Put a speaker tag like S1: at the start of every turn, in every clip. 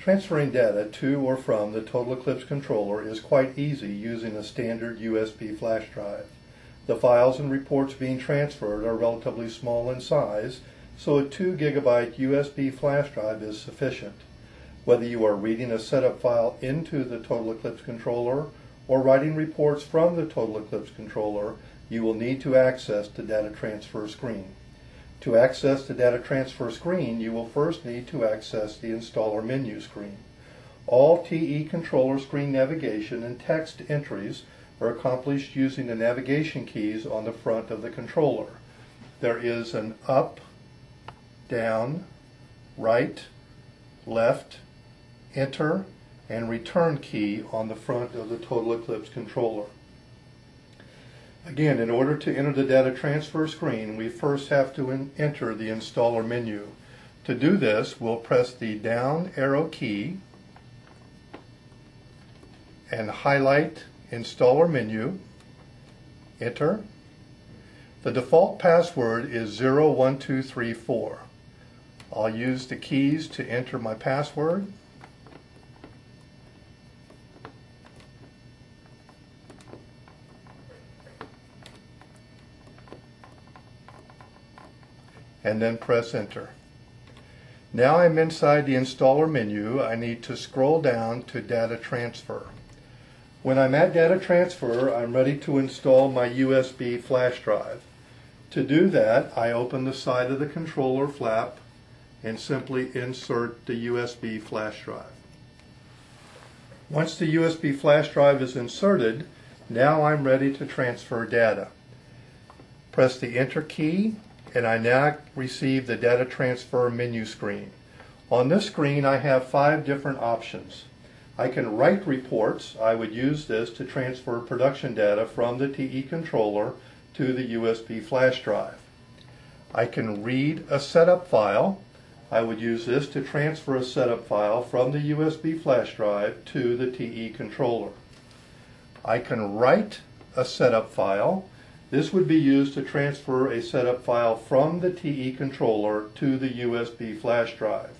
S1: Transferring data to or from the Total Eclipse controller is quite easy using a standard USB flash drive. The files and reports being transferred are relatively small in size, so a 2 gigabyte USB flash drive is sufficient. Whether you are reading a setup file into the Total Eclipse controller or writing reports from the Total Eclipse controller, you will need to access the data transfer screen. To access the data transfer screen, you will first need to access the installer menu screen. All TE controller screen navigation and text entries are accomplished using the navigation keys on the front of the controller. There is an up, down, right, left, enter, and return key on the front of the Total Eclipse controller. Again, in order to enter the data transfer screen, we first have to enter the installer menu. To do this, we'll press the down arrow key and highlight installer menu, enter. The default password is 01234. I'll use the keys to enter my password. And then press enter. Now I'm inside the installer menu. I need to scroll down to data transfer. When I'm at data transfer, I'm ready to install my USB flash drive. To do that, I open the side of the controller flap and simply insert the USB flash drive. Once the USB flash drive is inserted, now I'm ready to transfer data. Press the enter key and I now receive the data transfer menu screen. On this screen I have five different options. I can write reports. I would use this to transfer production data from the TE controller to the USB flash drive. I can read a setup file. I would use this to transfer a setup file from the USB flash drive to the TE controller. I can write a setup file. This would be used to transfer a setup file from the TE controller to the USB flash drive.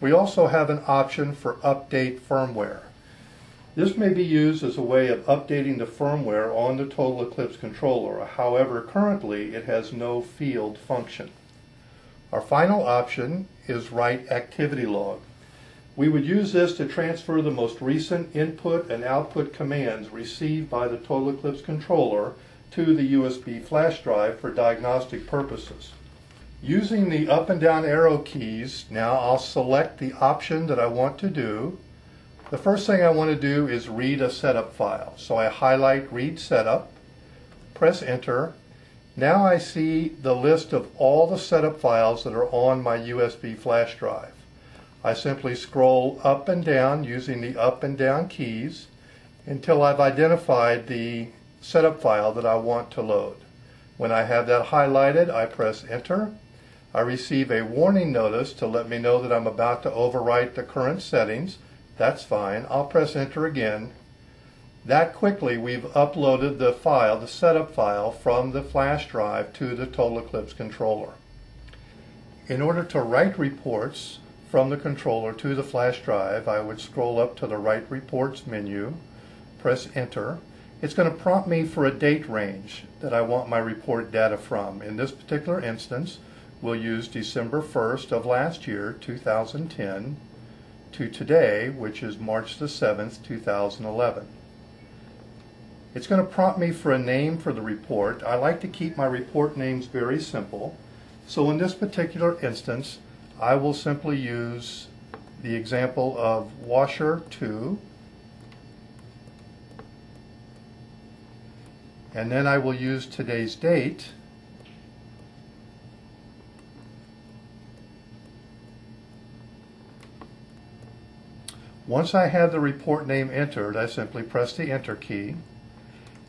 S1: We also have an option for update firmware. This may be used as a way of updating the firmware on the Total Eclipse controller. However, currently it has no field function. Our final option is write activity log. We would use this to transfer the most recent input and output commands received by the Total Eclipse controller to the USB flash drive for diagnostic purposes. Using the up and down arrow keys, now I'll select the option that I want to do. The first thing I want to do is read a setup file. So I highlight read setup, press enter. Now I see the list of all the setup files that are on my USB flash drive. I simply scroll up and down using the up and down keys until I've identified the setup file that I want to load. When I have that highlighted, I press enter. I receive a warning notice to let me know that I'm about to overwrite the current settings. That's fine. I'll press enter again. That quickly we've uploaded the file, the setup file, from the flash drive to the Total Eclipse controller. In order to write reports from the controller to the flash drive, I would scroll up to the Write Reports menu, press enter, it's going to prompt me for a date range that I want my report data from. In this particular instance, we'll use December 1st of last year, 2010, to today, which is March the 7th, 2011. It's going to prompt me for a name for the report. I like to keep my report names very simple. So in this particular instance, I will simply use the example of washer 2 and then I will use today's date Once I have the report name entered, I simply press the enter key.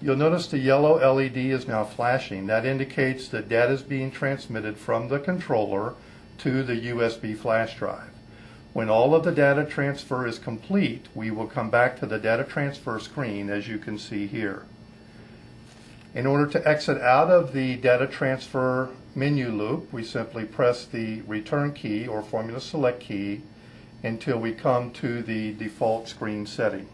S1: You'll notice the yellow LED is now flashing. That indicates that data is being transmitted from the controller to the USB flash drive. When all of the data transfer is complete, we will come back to the data transfer screen as you can see here. In order to exit out of the data transfer menu loop, we simply press the return key or formula select key until we come to the default screen setting.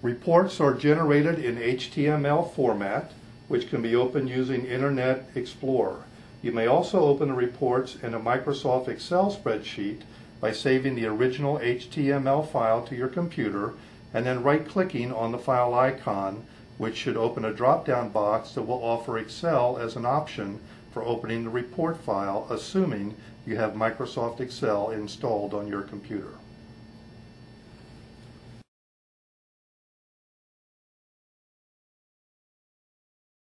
S1: Reports are generated in HTML format, which can be opened using Internet Explorer. You may also open the reports in a Microsoft Excel spreadsheet by saving the original HTML file to your computer and then right-clicking on the file icon, which should open a drop-down box that will offer Excel as an option for opening the report file, assuming you have Microsoft Excel installed on your computer.